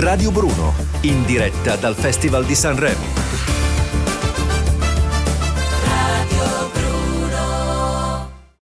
Radio Bruno, in diretta dal Festival di Sanremo.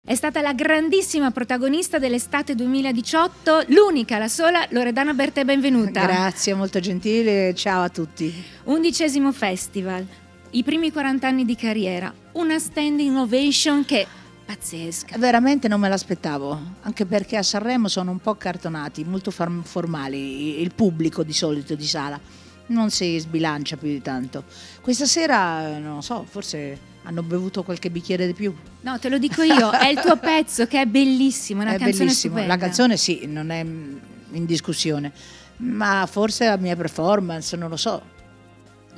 È stata la grandissima protagonista dell'estate 2018, l'unica, la sola, Loredana Bertè, benvenuta. Grazie, molto gentile, ciao a tutti. Undicesimo festival, i primi 40 anni di carriera, una standing ovation che pazzesca. Veramente non me l'aspettavo, anche perché a Sanremo sono un po' cartonati, molto formali, il pubblico di solito di sala non si sbilancia più di tanto. Questa sera, non lo so, forse hanno bevuto qualche bicchiere di più. No, te lo dico io, è il tuo pezzo che è bellissimo, una è canzone bellissimo. stupenda. La canzone sì, non è in discussione, ma forse la mia performance, non lo so.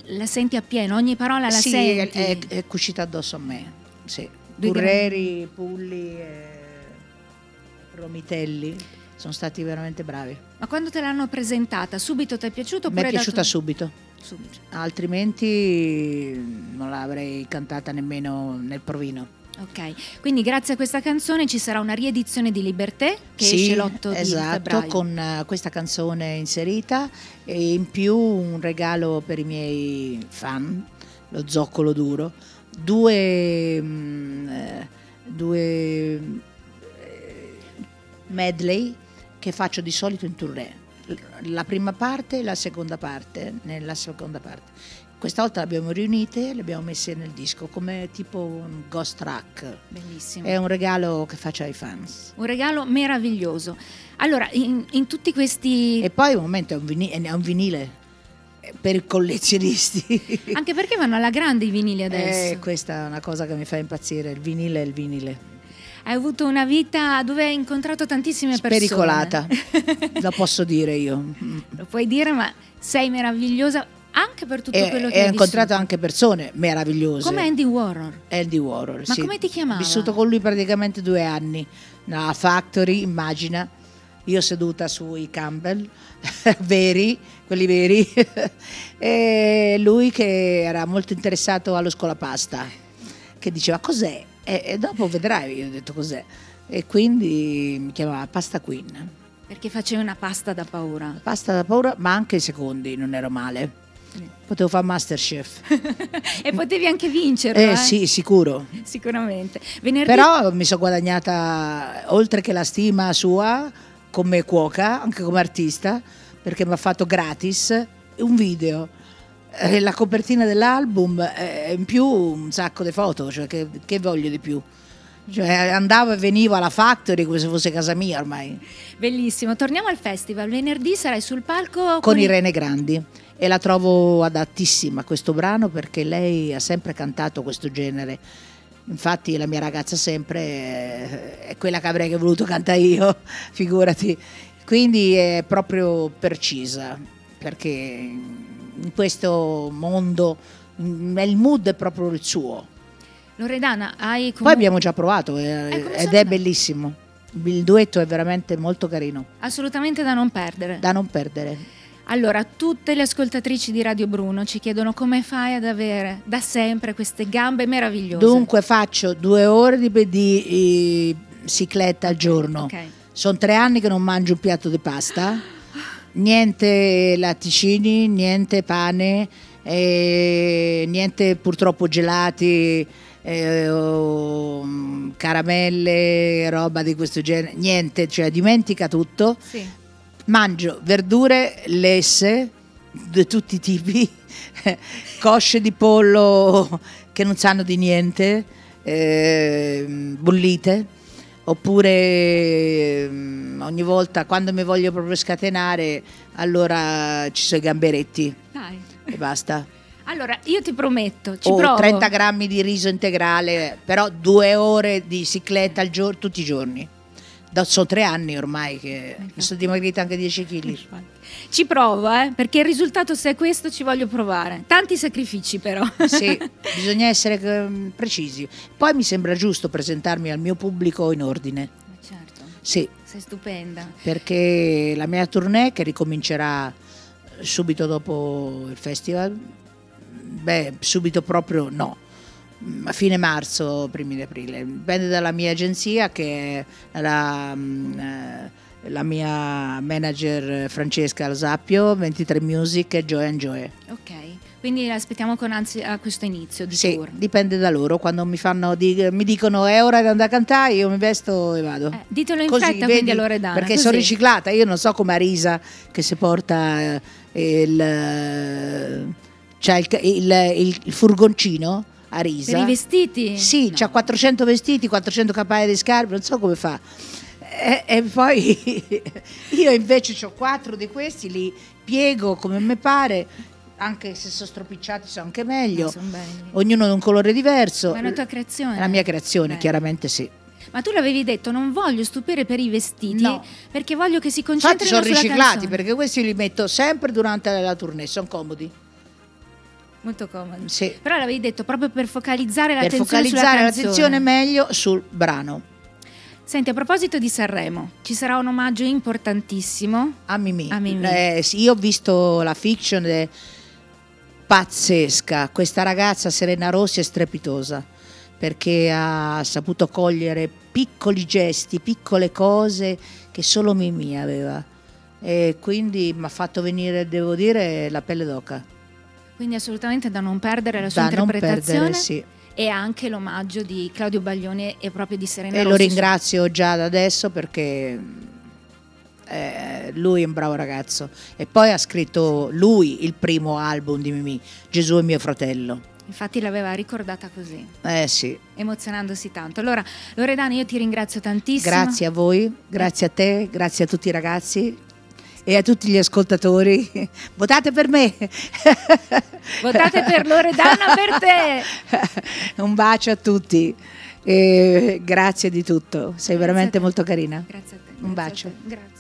La senti appieno, ogni parola la sì, senti. è, è, è cucita addosso a me. Sì. Due Burreri, Pulli e Romitelli sono stati veramente bravi. Ma quando te l'hanno presentata, subito ti è piaciuto? Mi è piaciuta dato- subito, subito. altrimenti non l'avrei cantata nemmeno nel provino. Ok, quindi grazie a questa canzone ci sarà una riedizione di Liberté che sì, esce l'8 di esatto, febbraio. con eh, questa canzone inserita e in più un regalo per i miei fan, lo zoccolo duro, due, mm, due eh, medley che faccio di solito in tournée. La prima parte e la seconda parte, nella seconda parte. Questa volta le abbiamo riunite, le abbiamo messe nel disco come tipo un ghost track. Bellissimo. È un regalo che faccio ai fans. Un regalo meraviglioso. Allora, in, in tutti questi... E poi un momento è un, vini- è un vinile per i collezionisti. Anche perché vanno alla grande i vinili adesso. Eh, questa è una cosa che mi fa impazzire, il vinile è il vinile. Hai avuto una vita dove hai incontrato tantissime persone. Spericolata, lo posso dire io. Lo puoi dire, ma sei meravigliosa anche per tutto E, quello che ho hai incontrato vissuto. anche persone meravigliose. Come Andy Warhol. Andy Warhol, Ma sì. come ti chiamava? Ho vissuto con lui praticamente due anni, nella Factory, immagina, io seduta sui Campbell, veri, quelli veri, e lui che era molto interessato allo scolapasta, che diceva cos'è? E, e dopo vedrai, io ho detto cos'è. E quindi mi chiamava Pasta Queen. Perché facevi una pasta da paura. Pasta da paura, ma anche i secondi non ero male. Potevo fare Masterchef. e potevi anche vincerlo. Eh eh? sì, sicuro. Sicuramente. Venerdì Però mi sono guadagnata, oltre che la stima sua, come cuoca, anche come artista, perché mi ha fatto gratis un video. eh, La copertina dell'album eh, in più un sacco di foto, cioè che, che voglio di più? Cioè, andavo e venivo alla factory come se fosse casa mia ormai, Bellissimo. Torniamo al festival. Venerdì sarai sul palco con i- Irene Grandi e la trovo adattissima a questo brano perché lei ha sempre cantato questo genere. Infatti la mia ragazza sempre eh, è quella che avrei voluto cantare io, figurati. Quindi è proprio precisa perché in questo mondo mm, il mood è proprio il suo. Loredana, hai comunque... Poi abbiamo già provato eh, Eh, ed sono è bellissimo. Il duetto è veramente molto carino, Assolutamente da non perdere. da non perdere. Allora, tutte le ascoltatrici di Radio Bruno ci chiedono come fai ad avere da sempre queste gambe meravigliose. Dunque faccio due ore di, di, eh, cicletta al giorno. Ok. Sono tre anni che non mangio un piatto di pasta, niente latticini, niente pane, eh, niente purtroppo gelati, eh, o, mm, caramelle, roba di questo genere, niente, cioè dimentica tutto. Sì. Mangio verdure lesse di tutti i tipi, cosce di pollo che non sanno di niente, eh, bollite, oppure mm, ogni volta quando mi voglio proprio scatenare, allora ci sono i gamberetti Dai. e basta. Allora, io ti prometto, ci o provo. 30 grammi di riso integrale, però due ore di cicletta al giorno, tutti i giorni. Da, sono tre anni ormai che mi sono dimagrita anche 10 kg. Ci provo, eh, perché il risultato se è questo ci voglio provare. Tanti sacrifici però. Sì, bisogna essere eh, precisi. Poi mi sembra giusto presentarmi al mio pubblico in ordine. certo, Sì, sei stupenda. perché la mia tournée che ricomincerà subito dopo il festival, beh, subito proprio no, a fine marzo, primi di aprile. Dipende dalla mia agenzia che è la mm, eh, la mia manager Francesca Lo Sappio, 23 Music e Joy and Joy. Ok, quindi aspettiamo con ansia a questo inizio di Sì, tour. dipende da loro, quando mi, fanno, mi dicono è ora di andare a cantare, io mi vesto e vado. Eh, ditelo in Così, fretta vedi? quindi a Loredana. Perché così. sono riciclata, io non so come Arisa che si porta eh, il, c'ha il, il- il- il furgoncino Arisa. Per i vestiti? Sì, No. c'ha 400 vestiti, 400 capaie di scarpe, non so come fa. E, e poi io invece ho quattro di questi, li piego come mi pare, anche se sono stropicciati sono anche meglio. No, son belli. Ognuno di un colore diverso. Ma è una tua creazione? È la mia creazione, Bello. chiaramente sì. Ma tu l'avevi detto, non voglio stupire per i vestiti, No. perché voglio che si Infatti concentrino sono sulla riciclati canzone. perché questi li metto sempre durante la tournée, sono comodi. Molto comodo. Sì. Però l'avevi detto proprio per focalizzare Per l'attenzione sulla focalizzare l'attenzione meglio sul brano. Senti, a proposito di Sanremo, ci sarà un omaggio importantissimo. A Mimì. A Mimì. Eh, sì, io ho visto la fiction è pazzesca. Questa ragazza Serena Rossi è strepitosa perché ha saputo cogliere piccoli gesti, piccole cose che solo Mimì aveva. E quindi mi ha fatto venire, devo dire, la pelle d'oca. Quindi assolutamente da non perdere la sua Da non interpretazione perdere, sì. e anche l'omaggio di Claudio Baglioni e proprio di Serena E lo Rossi. ringrazio già da adesso perché eh, lui è un bravo ragazzo. E poi ha scritto lui il primo album di Mimì, Gesù è mio fratello. Infatti l'aveva ricordata così, Eh sì, emozionandosi tanto. Allora, Loredana, io ti ringrazio tantissimo. grazie a voi, grazie a te, grazie a tutti i ragazzi e a tutti gli ascoltatori. Votate per me! Votate per Loredana per te! Un bacio a tutti e grazie di tutto, sei Grazie veramente molto carina. Grazie a te. Un bacio. Grazie.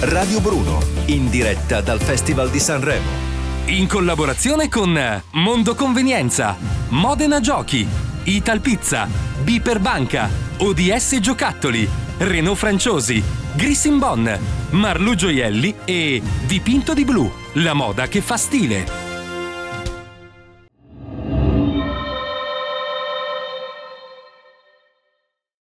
Radio Bruno, in diretta dal Festival di Sanremo. In collaborazione con Mondo Convenienza, Modena Giochi, Ital Pizza, Biper Banca, ODS Giocattoli, Renault Franciosi, Grissin Bon, Marlu Gioielli e Dipinto di Blu, la moda che fa stile.